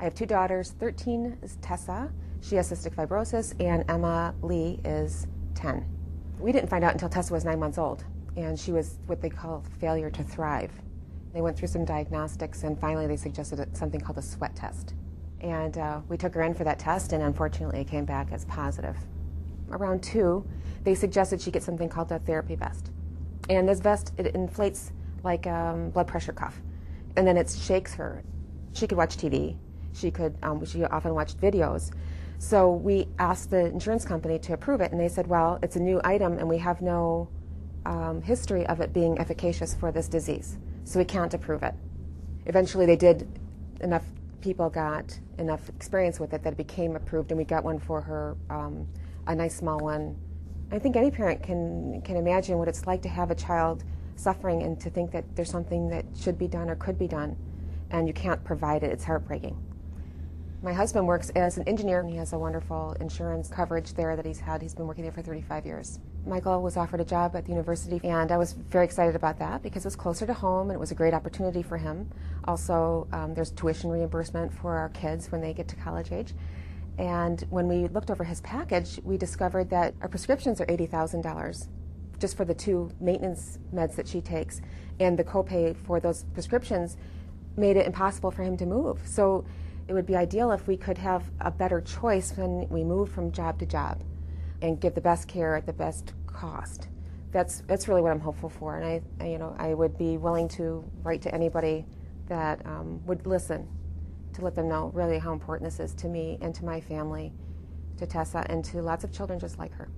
I have two daughters. 13 is Tessa. She has cystic fibrosis, and Emma Lee is 10. We didn't find out until Tessa was nine months old, and she was what they call failure to thrive. They went through some diagnostics, and finally they suggested something called a sweat test. And uh, we took her in for that test, and unfortunately it came back as positive. Around two, they suggested she get something called a therapy vest. And this vest, it inflates like um, blood pressure cuff, and then it shakes her. She could watch TV. She could. Um, she often watched videos. So we asked the insurance company to approve it, and they said, "Well, it's a new item, and we have no um, history of it being efficacious for this disease, so we can't approve it." Eventually, they did. Enough people got enough experience with it that it became approved, and we got one for her, um, a nice small one. I think any parent can can imagine what it's like to have a child suffering and to think that there's something that should be done or could be done, and you can't provide it. It's heartbreaking. My husband works as an engineer and he has a wonderful insurance coverage there that he's had. He's been working there for 35 years. Michael was offered a job at the university and I was very excited about that because it was closer to home and it was a great opportunity for him. Also, um, there's tuition reimbursement for our kids when they get to college age. And when we looked over his package, we discovered that our prescriptions are $80,000 just for the two maintenance meds that she takes. And the copay for those prescriptions made it impossible for him to move. So it would be ideal if we could have a better choice when we move from job to job and give the best care at the best cost. That's that's really what I'm hopeful for, and I, I you know I would be willing to write to anybody that um, would listen to let them know really how important this is to me and to my family, to Tessa, and to lots of children just like her.